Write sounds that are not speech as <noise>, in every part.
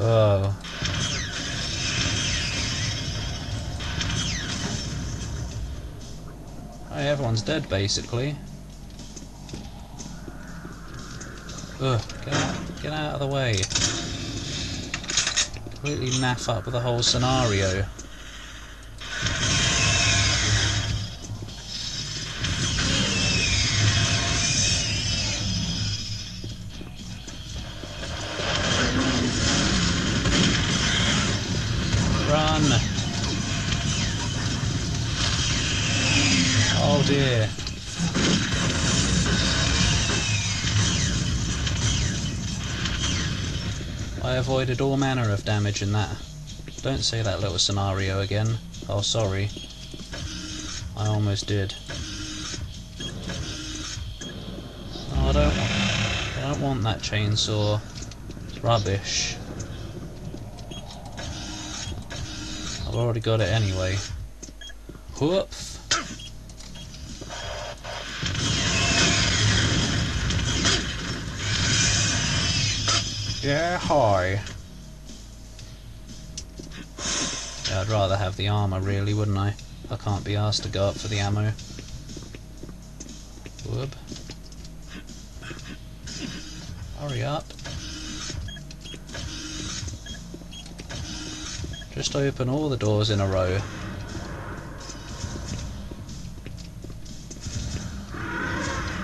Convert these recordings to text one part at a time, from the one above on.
Uh. Oh. Hey, everyone's dead basically. Ugh, get out, get out of the way. Completely naff up the whole scenario. Avoided all manner of damage in that. Don't say that little scenario again. Oh, sorry. I almost did. Oh, I don't, I don't want that chainsaw. It's rubbish. I've already got it anyway. Whoop! Yeah, hi. Yeah, I'd rather have the armour really, wouldn't I? I can't be asked to go up for the ammo. Whoop. Hurry up. Just open all the doors in a row.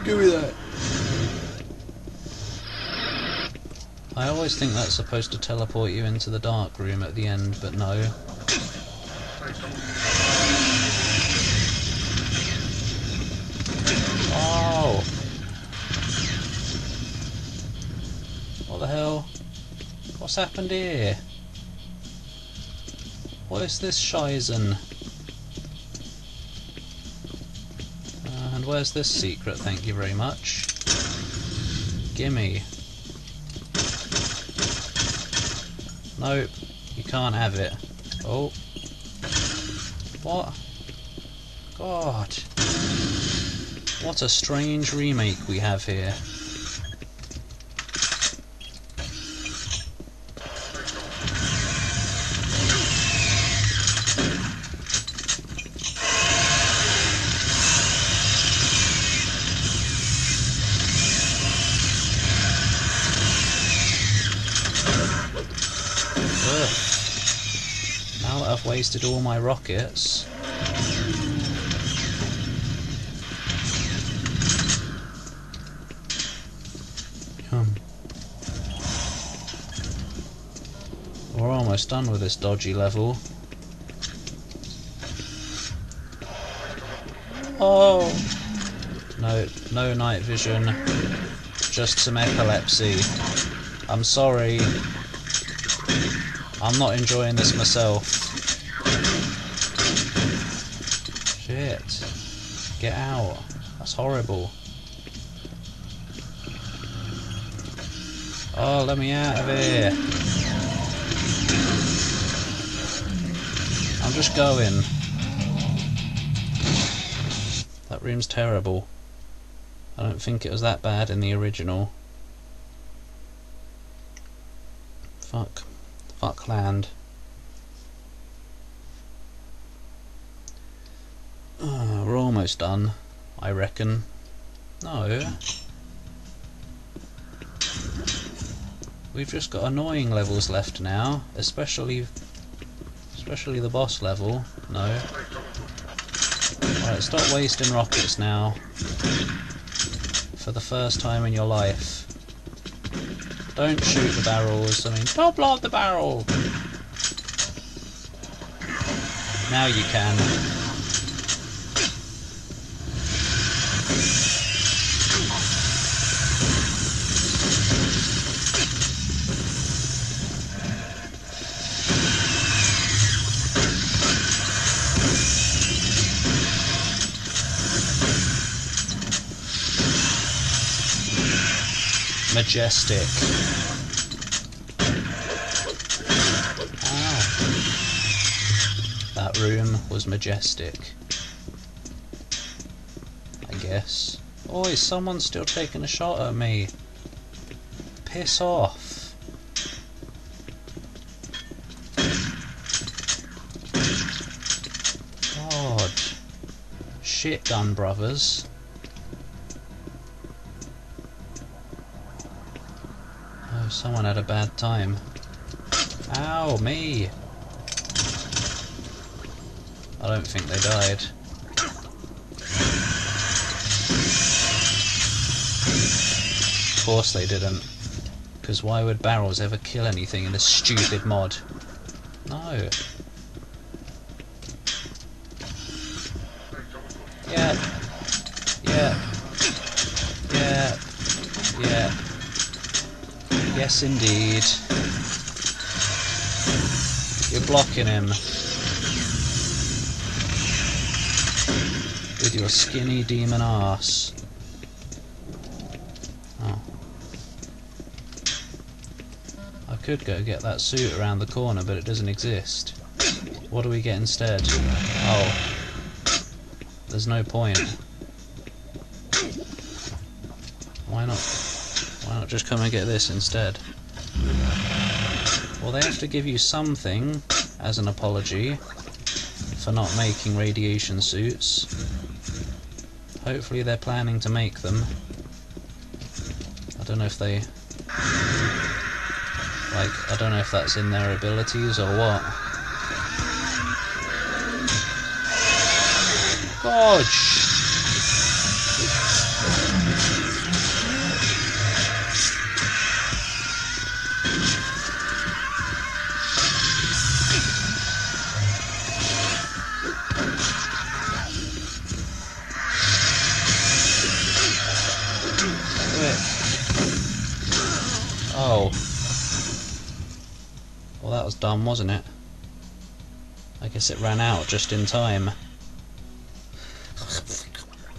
Give me that. I always think that's supposed to teleport you into the dark room at the end, but no. Oh! What the hell? What's happened here? What is this Shizen? And where's this secret, thank you very much? Gimme. Nope, you can't have it. Oh. What? God. What a strange remake we have here. Wasted all my rockets. We're almost done with this dodgy level. Oh! No, no night vision. Just some epilepsy. I'm sorry. I'm not enjoying this myself. Get out. That's horrible. Oh, let me out of here. I'm just going. That room's terrible. I don't think it was that bad in the original. Fuck. Fuck land. Uh, we're almost done, I reckon. No. We've just got annoying levels left now, especially especially the boss level. No. Alright, stop wasting rockets now. For the first time in your life. Don't shoot the barrels. I mean, don't blow up the barrel. Now you can. majestic. Ah. That room was majestic. I guess. Oh, is someone still taking a shot at me? Piss off. God. Shit done, brothers. Someone had a bad time. Ow, me! I don't think they died. Of course they didn't. Because why would barrels ever kill anything in this stupid mod? No. Yeah. Yeah. Yeah. Yes, indeed. You're blocking him. With your skinny demon ass. Oh. I could go get that suit around the corner, but it doesn't exist. What do we get instead? Oh. There's no point. Why not? Not just come and get this instead? Well, they have to give you something as an apology for not making radiation suits. Hopefully they're planning to make them. I don't know if they... Like, I don't know if that's in their abilities or what. Godge! Dumb, wasn't it? I guess it ran out just in time.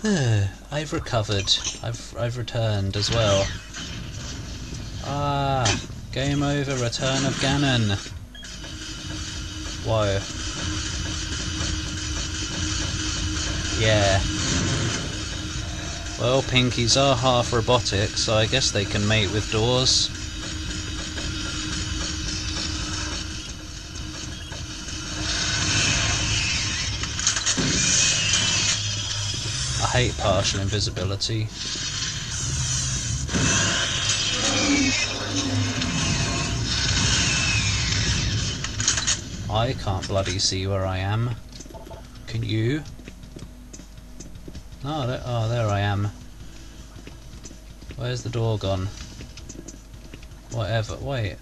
<sighs> I've recovered. I've I've returned as well. Ah, game over. Return of Ganon. Whoa. Yeah. Well, pinkies are half robotic, so I guess they can mate with doors. Hate partial invisibility. I can't bloody see where I am. Can you? Oh, there, oh, there I am. Where's the door gone? Whatever. Wait.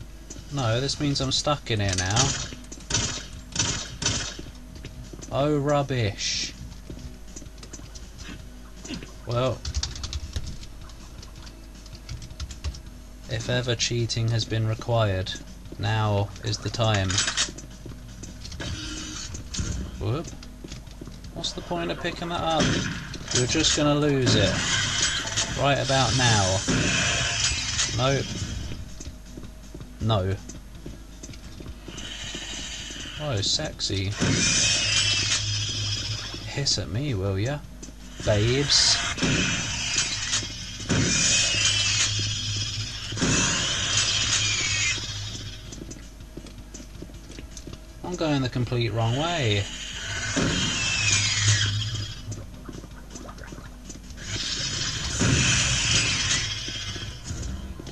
No, this means I'm stuck in here now. Oh, rubbish. Well, if ever cheating has been required, now is the time. Whoop. What's the point of picking that up? You're just gonna lose it. Right about now. Nope. No. Oh, sexy. Hiss at me, will ya? Babes. I'm going the complete wrong way.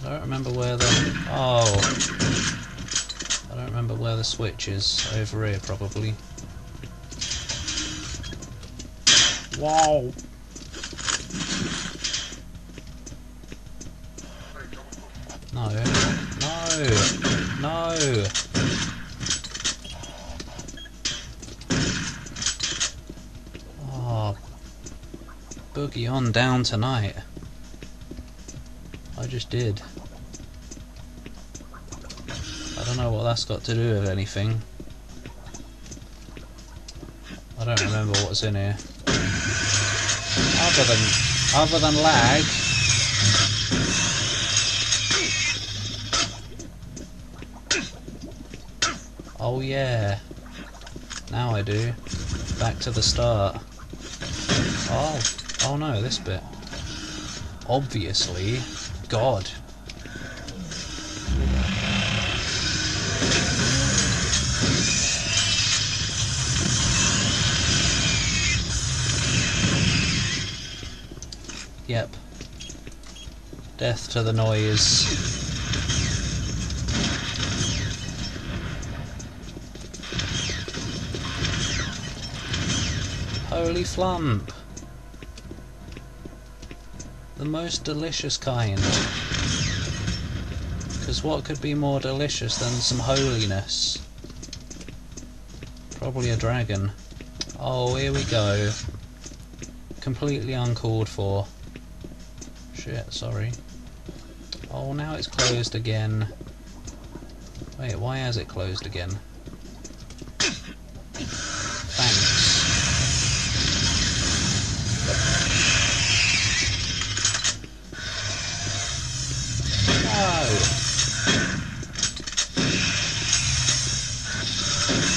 I don't remember where the... Oh. I don't remember where the switch is. Over here, probably. Wow. No. No. No. Oh. Boogie on down tonight. I just did. I don't know what that's got to do with anything. I don't remember what's in here. Other than other than lag. Oh yeah. Now I do. Back to the start. Oh, oh no, this bit. Obviously, God. Yep. Death to the noise. Holy flump! The most delicious kind. Because what could be more delicious than some holiness? Probably a dragon. Oh, here we go. Completely uncalled for. Shit, sorry. Oh, now it's closed again. Wait, why has it closed again? Thanks.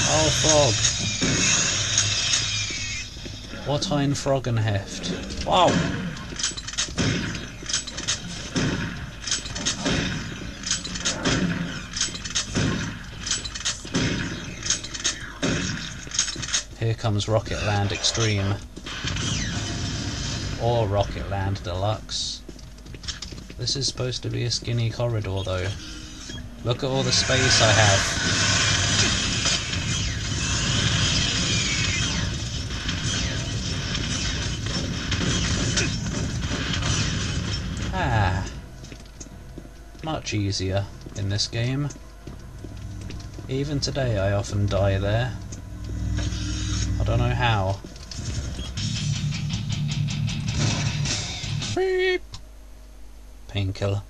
Oh, frog. What ein Froggenheft. Wow! Here comes Rocket Land Extreme. Or Rocket Land Deluxe. This is supposed to be a skinny corridor though. Look at all the space I have. Ah. Much easier in this game. Even today I often die there. Don't know how. Beep. Painkiller.